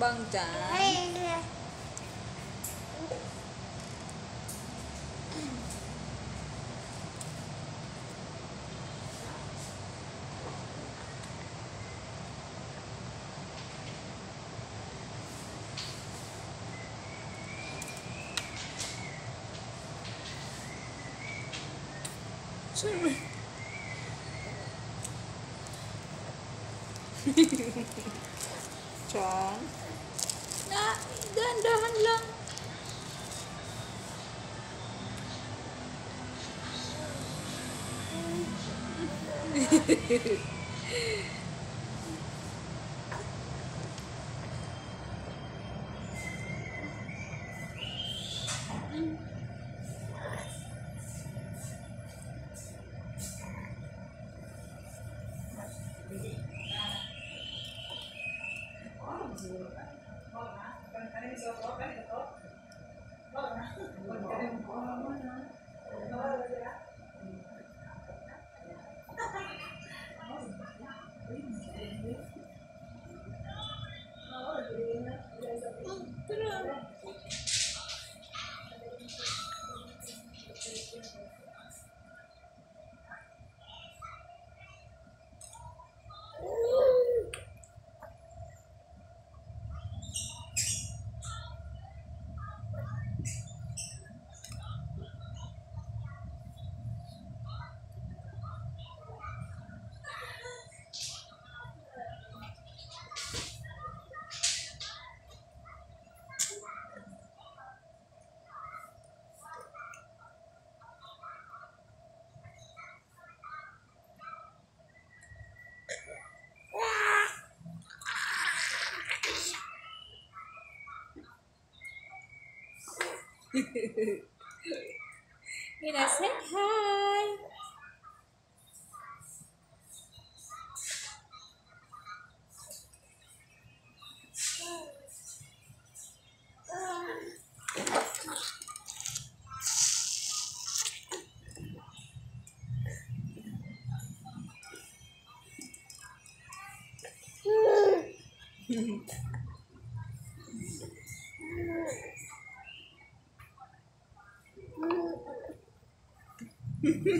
Băng trải Sorry. Chọn. Na, dahan-dahan lang. Hehehehe Gracias. and I said hi. Mm-hmm. Yeah.